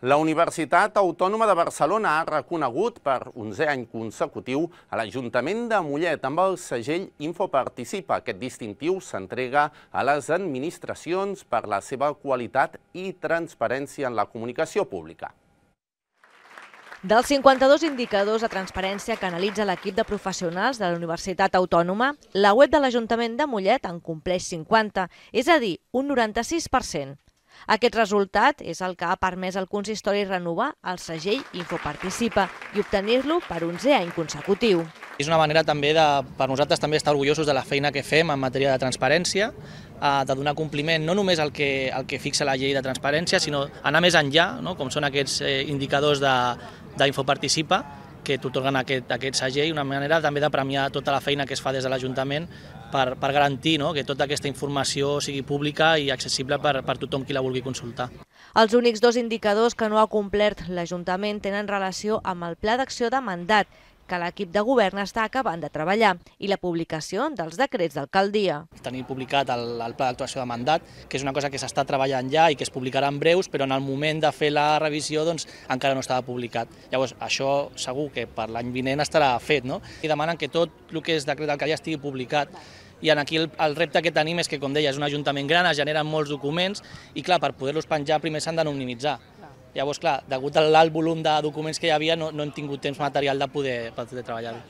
La Universitat Autònoma de Barcelona ha reconegut per 11è any consecutiu a l'Ajuntament de Mollet amb el segell Infoparticipa. Aquest distintiu s'entrega a les administracions per la seva qualitat i transparència en la comunicació pública. Dels 52 indicadors de transparència que analitza l'equip de professionals de la Universitat Autònoma, la web de l'Ajuntament de Mollet en compleix 50, és a dir, un 96%. Aquest resultat és el que ha permès al consistori renovar el segell Infoparticipa i obtenir-lo per 11è any consecutiu. És una manera també de, per nosaltres també estar orgullosos de la feina que fem en matèria de transparència, eh, de donar compliment no només al que, al que fixa la llei de transparència, sinó anar més enllà, no? com són aquests eh, indicadors d'Infoparticipa, que t'otorguen aquest, aquest segell, una manera també de premiar tota la feina que es fa des de l'Ajuntament per, per garantir no, que tota aquesta informació sigui pública i accessible per, per tothom qui la vulgui consultar. Els únics dos indicadors que no ha complert l'Ajuntament tenen relació amb el Pla d'Acció de Mandat, que l'equip de govern està acabant de treballar i la publicació dels decrets d'alcaldia. Tenim publicat el, el pla d'actuació de mandat, que és una cosa que s'està treballant ja i que es publicarà en breus, però en el moment de fer la revisió doncs, encara no estava publicat. Llavors, això segur que per l'any vinent estarà fet, no? I demanen que tot el que és decret d'alcaldia estigui publicat i aquí el, el repte que tenim és que, com deia, és un ajuntament gran, es generen molts documents i, clar, per poder-los penjar primer s'han d'anonimitzar. Llavors, clar, degut a l'alt volum de documents que hi havia, no, no hem tingut temps material de poder, per poder treballar-ho.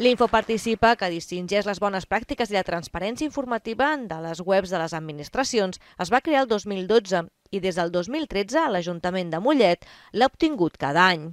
L'Info participa que distingeix les bones pràctiques i la transparència informativa de les webs de les administracions. Es va crear el 2012 i des del 2013 l'Ajuntament de Mollet l'ha obtingut cada any.